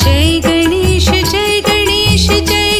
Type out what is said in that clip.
जय गणेश जय गणेश जय